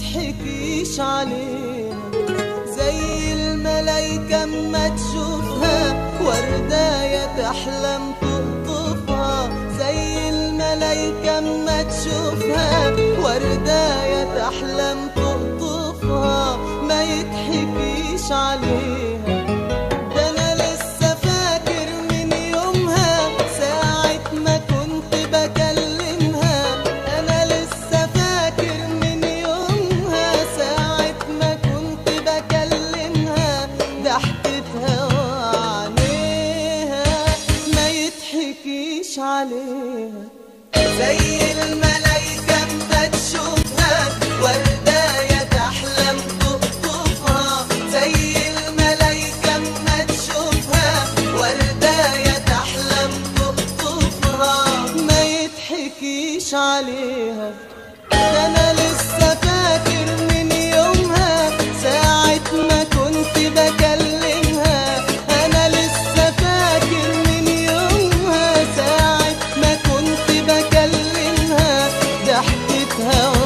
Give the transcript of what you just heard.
يتحكيش عليها. زي الملايكة أما تشوفها ورداية تحلم تقطفها زي الملايكة أما تشوفها ورداية تحلم تقطفها ما يتحكيش عليها. ما يتحكيش عليها. زي الملايكة اما تشوفها ورداية تحلم تقطفها زي الملايكة اما تشوفها ورداية تحلم تقطفها ما يتحكيش عليها. tell